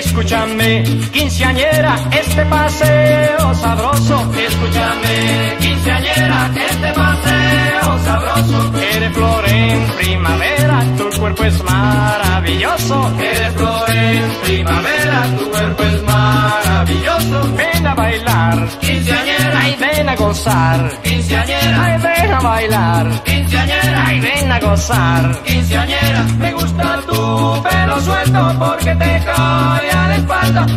Escúchame, quinceañera, este paseo sabroso. Escúchame, quinceañera, este paseo sabroso. Eres flor en primavera, tu cuerpo es maravilloso. Eres flor en primavera, tu cuerpo es maravilloso. Ven a bailar, quinceañera, ay ven a gozar, quinceañera, ay ven a bailar, quinceañera, ay ven a gozar. quinceañera. Me gusta tu pelo suelto porque te cae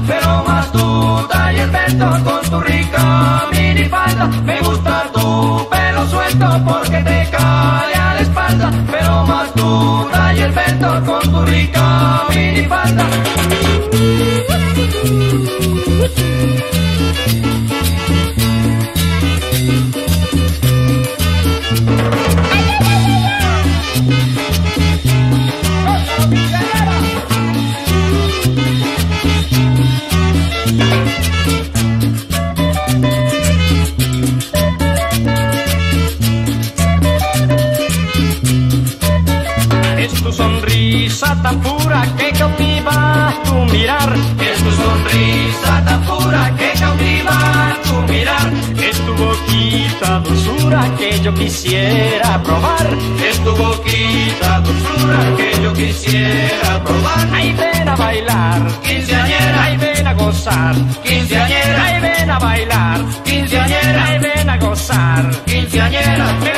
pero más tu taller vento con tu rica minifalda. Me gusta tu pelo suelto porque te cae a la espalda, pero más tu taller vento con tu rica minifalda. Tu sonrisa tan pura que cautiva tu mirar. Es tu sonrisa tan pura que cautiva tu mirar. Es tu boquita dulzura que yo quisiera probar. Es tu boquita dulzura que yo quisiera probar. Ay, ven a bailar, Quinceañera, ay, ven a gozar. quinceañera, Ay, ven a bailar, quinceañera, ay, ven a gozar. quinceañera. Me